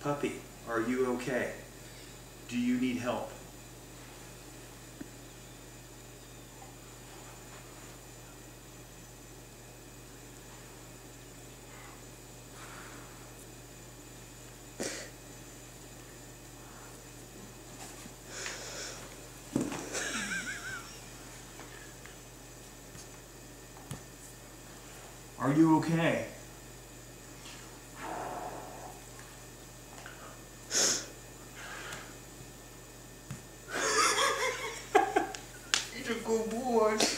Puppy, are you okay? Do you need help? Are you okay? to go boy.